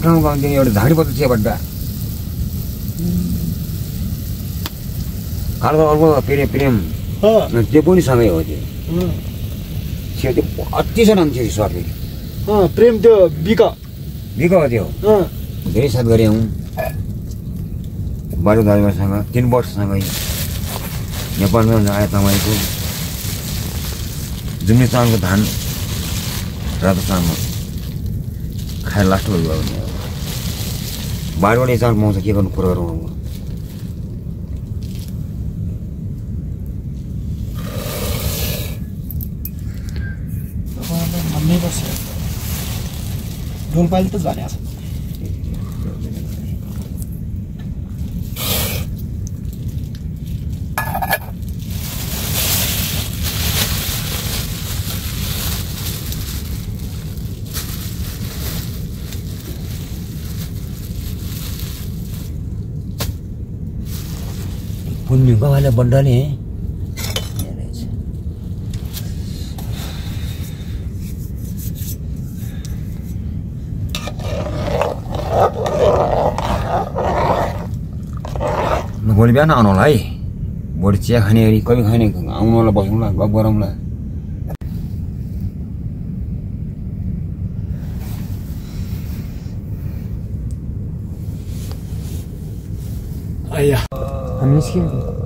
ठाउँ गएको एउटा झाडी पत्ता चियाबाट अर्को अर्को प्रेम प्रेम त्यो पनि सँगै हो त्यो छेउ त्यो अति छ थियो सर्ने अँ, प्रेम त्यो बिक बिको हो त्यो धेरै साथ हौँ बाटो दाजुभाइसँग तिन वर्षसँगै नेपालमा आए तपाईँको जुम्ने चामलको धान रातो चामल खाएर लास्ट भयो भने बाहिरबाट यो चामल पाउँछ के गर्नु कुरो गरौँ अब डोलपाली त झऱ्या छ पुण्य बाबाले बड्डाले भोलि बिहान आउनु होला है। भोलि चिया खाने गरी कहिले खाने आउनु होला बसौँला गफ गरौँला। हामी निस्क्यौँ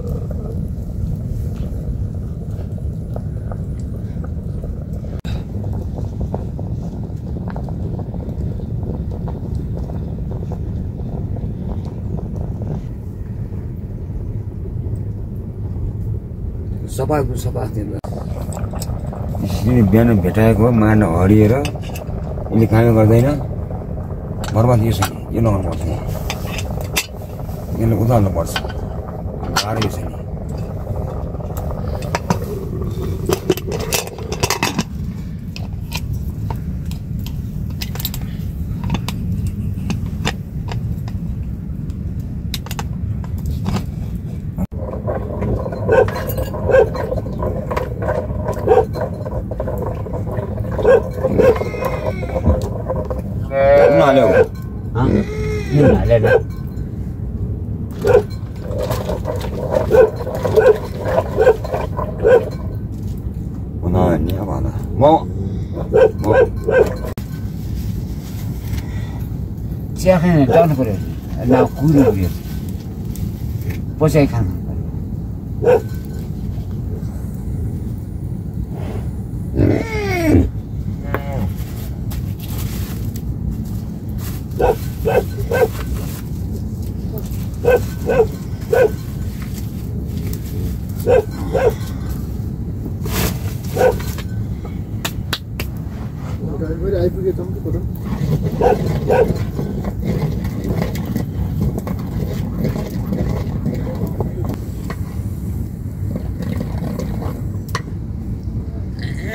सफा यसरी बिहान भेटाएको मान हरिएर यसले काम गर्दैन बर्बाद यो यो लगाउनुपर्छ यसले उतार्नुपर्छ गाह्रो यो छैन कुन Whoa!